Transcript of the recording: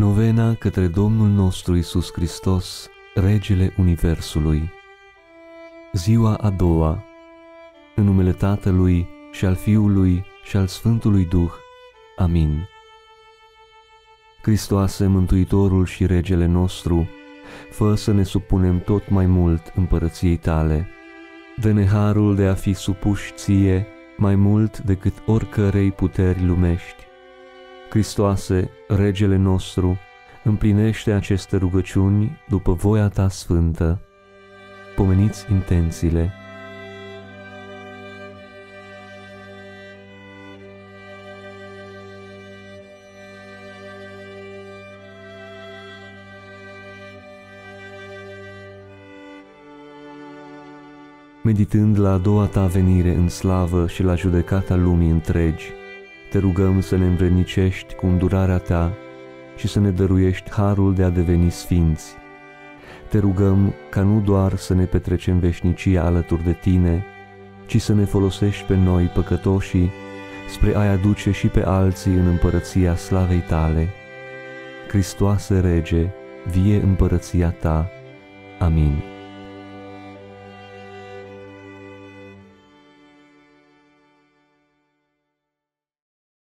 Novena către Domnul nostru Isus Hristos, Regele Universului. Ziua a doua. În numele Tatălui și al Fiului și al Sfântului Duh. Amin. Hristoase, Mântuitorul și Regele nostru, fă să ne supunem tot mai mult împărăției tale. Dă-ne harul de a fi supuși ție mai mult decât oricărei puteri lumești Hristoase, Regele nostru, împlinește aceste rugăciuni după voia ta sfântă. Pomeniți intențiile. Meditând la a doua ta venire în slavă și la judecata lumii întregi, te rugăm să ne învrednicești cu îndurarea Ta și să ne dăruiești harul de a deveni sfinți. Te rugăm ca nu doar să ne petrecem veșnicia alături de Tine, ci să ne folosești pe noi, păcătoșii, spre a-i aduce și pe alții în împărăția slavei Tale. Hristoase Rege, vie împărăția Ta. Amin.